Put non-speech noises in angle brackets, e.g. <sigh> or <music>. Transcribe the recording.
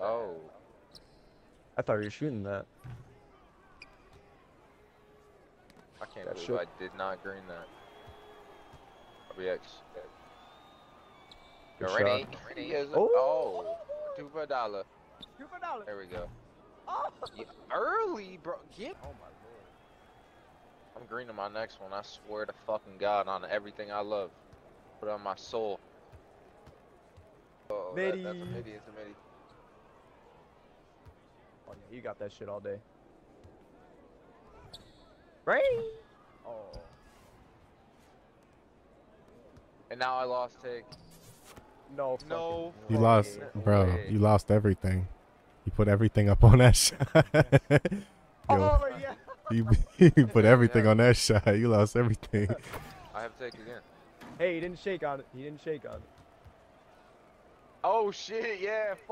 Oh. I thought you were shooting that. I can't That believe should- I did not green that. RBX. Good Ready? shot. Ready is Oh. oh. Two for a dollar. Two for dollar. There we go. Oh. Yeah, early, bro. Get. Oh my lord. I'm greening my next one. I swear to fucking God on everything I love. Put on my soul. Oh, that, that's a Midi. midi. It's a midi. Yeah, you got that shit all day. Right? Oh. And now I lost take. No. No You way. lost, No bro. way. You lost everything. You put everything up on that <laughs> shot. Oh, Yo, Oh yeah. you, <laughs> you put everything on that shot. You lost everything. <laughs> I have take again. Hey, he didn't shake on it. He didn't shake on it. Oh shit, yeah.